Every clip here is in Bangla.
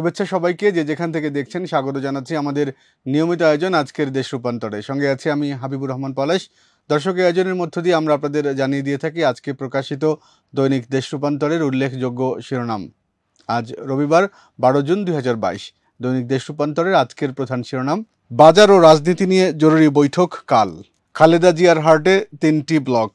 শুভেচ্ছা সবাইকে। যে যেখান থেকে দেখছেন, স্বাগত জানাচ্ছি আমাদের নিয়মিত আয়োজন আজকের দেশ রূপান্তরে। সঙ্গে আছি আমি হাবিবুর রহমান পলাশ। দর্শক আয়োজনের মধ্য দিয়ে আমরা আপনাদের জানিয়ে দিয়ে থাকি আজকে প্রকাশিত দৈনিক দেশ রূপান্তরের উল্লেখযোগ্য শিরোনাম। আজ রবিবার, বারো জুন দুই হাজার বাইশ। দৈনিক দেশ রূপান্তরের আজকের প্রধান শিরোনাম, বাজার ও রাজনীতি নিয়ে জরুরি বৈঠক কাল। খালেদা জিয়ার হার্টে তিনটি ব্লক।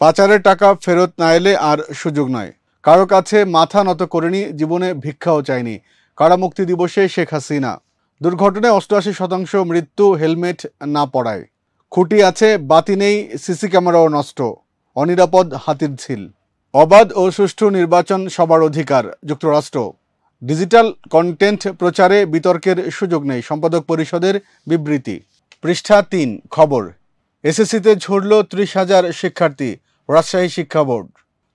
পাচারের টাকা ফেরত না এলে আর সুযোগ নয়। কারও কাছে মাথা নত করেনি, জীবনে ভিক্ষাও চায়নি। কারামুক্তি দিবসে শেখ হাসিনা। দুর্ঘটনায় অষ্টআশি শতাংশ মৃত্যু, হেলমেট না পড়ায় খুঁটি আছে, বাতি নেই, সিসি ক্যামেরাও নষ্ট। অনিরাপদ হাতির ঝিল। অবাধ ও সুষ্ঠু নির্বাচন সবার অধিকার, যুক্তরাষ্ট্র। ডিজিটাল কন্টেন্ট প্রচারে বিতর্কের সুযোগ নেই, সম্পাদক পরিষদের বিবৃতি। পৃষ্ঠা তিন, খবর। এসএসসিতে ঝরল ত্রিশ হাজার শিক্ষার্থী, রাজশাহী শিক্ষা বোর্ড।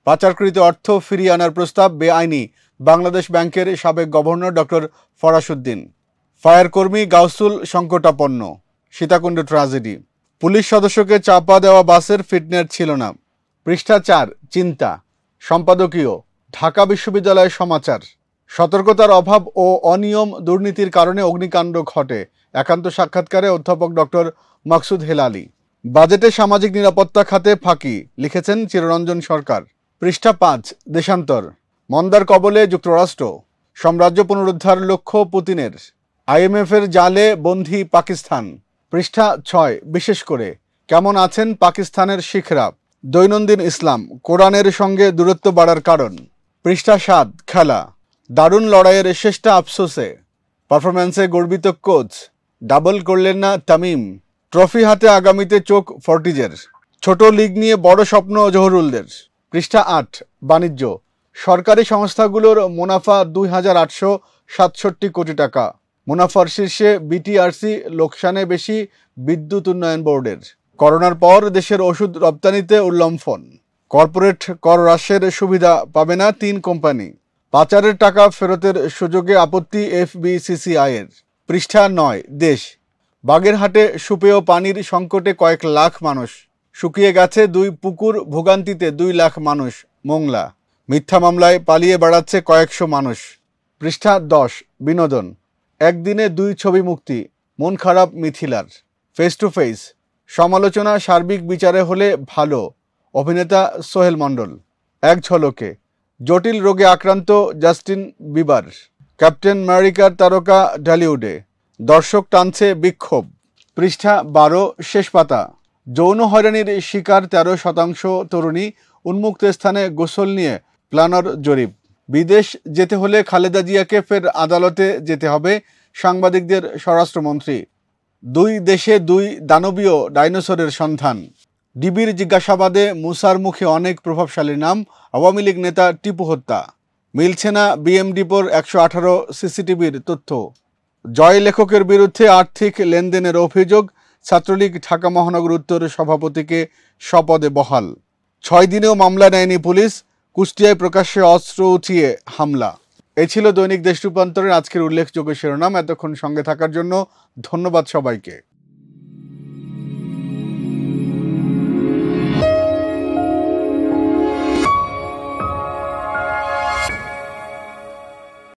পাচারকৃত অর্থ ফিরিয়ে আনার প্রস্তাব বেআইনি বাংলাদেশ ব্যাংকের সাবেক গভর্নর ডক্টর ফরাসুদ্দিন। ফায়ার কর্মী গাউসুল সংকটাপন্ন। সীতাকুণ্ড ট্রাজেডি। পুলিশ সদস্যকে চাপা দেওয়া বাসের ফিটনেস ছিল না। পৃষ্ঠা চার, চিন্তা। সম্পাদকীয়, ঢাকা বিশ্ববিদ্যালয়ের সমাচার। সতর্কতার অভাব ও অনিয়ম দুর্নীতির কারণে অগ্নিকাণ্ড ঘটে, একান্ত সাক্ষাৎকারে অধ্যাপক ডক্টর মাকসুদ হেলালি। বাজেটে সামাজিক নিরাপত্তা খাতে ফাঁকি, লিখেছেন চিররঞ্জন সরকার। পৃষ্ঠা পাঁচ, দেশান্তর। মন্দার কবলে যুক্তরাষ্ট্র, সাম্রাজ্য পুনরুদ্ধার লক্ষ্য পুতিনের আইএমএফের জালে বন্ধি পাকিস্তান। পৃষ্ঠা ছয়, বিশেষ করে, কেমন আছেন পাকিস্তানের শিখরা? দৈনন্দিন ইসলাম, কোরআনের সঙ্গে দূরত্ব বাড়ার কারণ। পৃষ্ঠা সাত, খেলা। দারুণ লড়াইয়ের শেষটা আফসোসে। পারফরম্যান্সে গর্বিত কোচ। ডাবল করলেন না তামিম। ট্রফি হাতে আগামীতে চোখ ফর্টিজের। ছোট লিগ নিয়ে বড় স্বপ্ন জহরুলদের। পৃষ্ঠা আট, বাণিজ্য। সরকারি সংস্থাগুলোর মুনাফা দুই হাজার আটশো সাতষট্টি কোটি টাকা। মুনাফার শীর্ষে বিটিআরসি লোকসানে বেশি, বিদ্যুৎ উন্নয়ন বোর্ডের। করোনার পর দেশের ওষুধ রপ্তানিতে উল্লম্ফন কর্পোরেট কর হ্রাসের সুবিধা পাবে না তিন কোম্পানি। পাচারের টাকা ফেরতের সুযোগে আপত্তি এফবিসিসিআইয়ের পৃষ্ঠা নয়, দেশ। বাগেরহাটে সুপেয় পানির সংকটে কয়েক লাখ মানুষ। শুকিয়ে গেছে দুই পুকুর, ভোগান্তিতে দুই লাখ মানুষ, মোংলা। মিথ্যা মামলায় পালিয়ে বেড়াচ্ছে কয়েকশো মানুষ। পৃষ্ঠা দশ, বিনোদন। একদিনে দুই ছবি মুক্তি, মন খারাপ মিথিলার। ফেস টু ফেস সমালোচনা সার্বিক বিচারে হলে ভালো, অভিনেতা সোহেল মণ্ডল। এক ঝলকে, জটিল রোগে আক্রান্ত জাস্টিন বিবার। ক্যাপ্টেন আমেরিকার তারকা ঢালিউডে, দর্শক টানছে বিক্ষোভ। পৃষ্ঠা বারো, শেষ পাতা। যৌন হয়রানির শিকার তেরো শতাংশ তরুণী উন্মুক্ত স্থানে গোসল নিয়ে প্ল্যানর জরিপ। বিদেশ যেতে হলে খালেদা জিয়াকে ফের আদালতে যেতে হবে সাংবাদিকদের স্বরাষ্ট্রমন্ত্রী। দুই দেশে দুই দানবীয় ডাইনোসরের সন্ধান। ডিবির জিজ্ঞাসাবাদে মুসার মুখে অনেক প্রভাবশালী নাম, আওয়ামী লীগ নেতা টিপু হত্যা। মিলছে না বিএমডিপোর একশো আঠারো সিসিটিভির তথ্য। জয় লেখকের বিরুদ্ধে আর্থিক লেনদেনের অভিযোগ, ছাত্রলীগ ঢাকা মহানগর উত্তর সভাপতিকে স্বপদে বহাল। ছয় দিনেও মামলা নেয়নি পুলিশ কুষ্টিয়ায় প্রকাশ্যে অস্ত্র উঠিয়ে হামলা। এ ছিল দৈনিক দেশ রূপান্তরের আজকের উল্লেখযোগ্য শিরোনাম। এতক্ষণ সঙ্গে থাকার জন্য ধন্যবাদ সবাইকে।